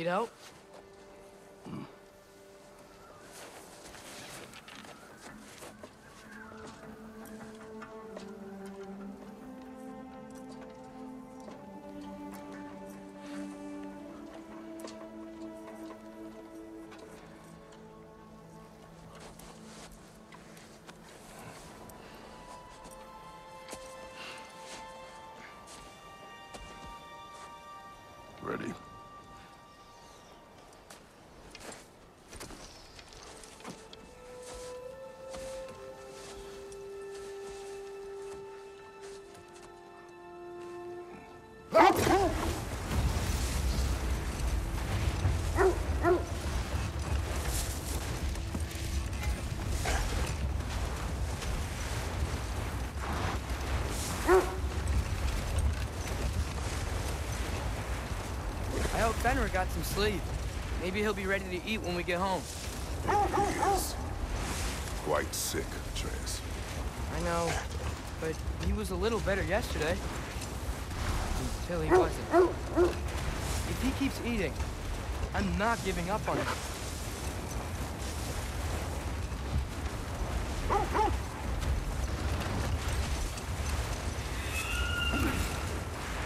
Need help? Ready? Got some sleep. Maybe he'll be ready to eat when we get home. He is quite sick, Atreus. I know, but he was a little better yesterday. Until he wasn't. If he keeps eating, I'm not giving up on him.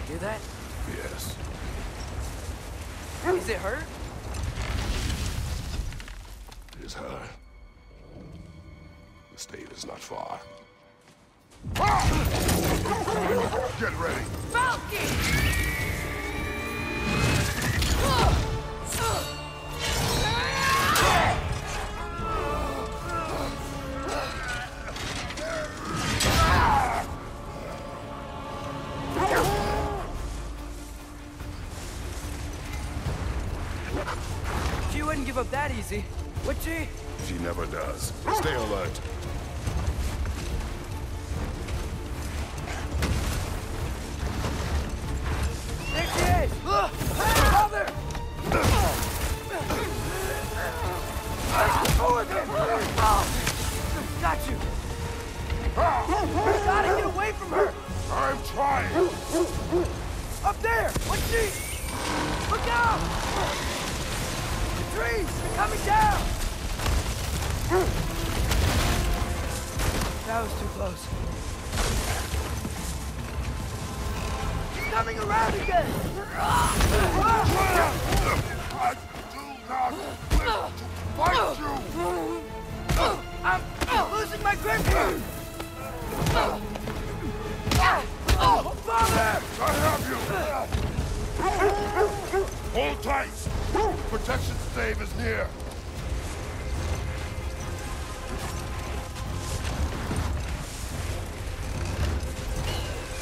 Hear that? Yes. Is it hurt? It is her. The stave is not far. Ah! Get ready. She give up that easy, would she? She never does. Stay alert. There she is! Father! Got you! Gotta get away from her! I'm trying. Up there! What's she? Look out! Trees! They're coming down! That was too close. She's coming around again! Protection stave is near.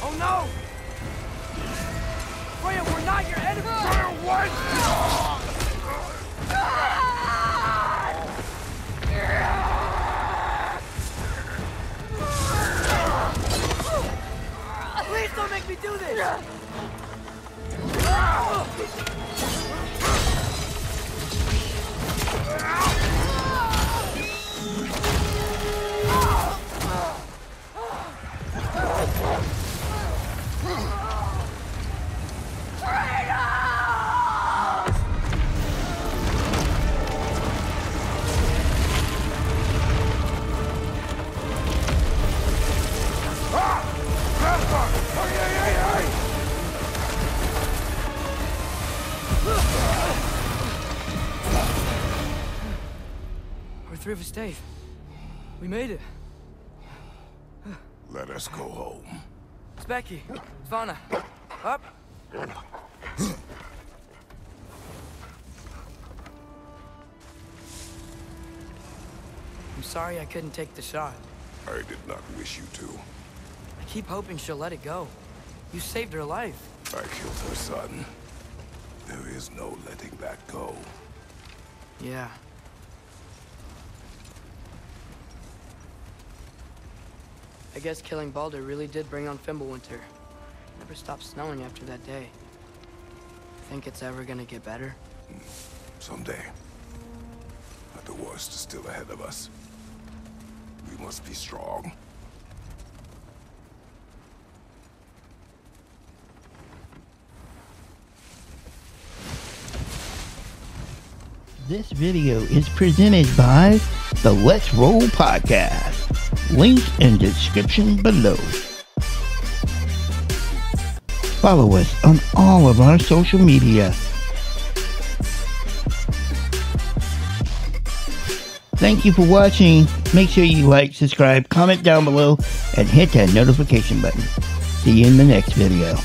Oh no! Freya, we're not your enemy! Fire what? Us, Dave. We made it. Let us go home. Speki. Svana. Up. I'm sorry I couldn't take the shot. I did not wish you to. I keep hoping she'll let it go. You saved her life. I killed her son. There is no letting that go. Yeah. I guess killing Baldur really did bring on Fimbulwinter. Never stopped snowing after that day. Think it's ever gonna get better? Someday. But the worst is still ahead of us. We must be strong. This video is presented by the Let's Roll Podcast. Link in description below. Follow us on all of our social media. Thank you for watching. Make sure you like, subscribe, comment down below, and hit that notification button. See you in the next video.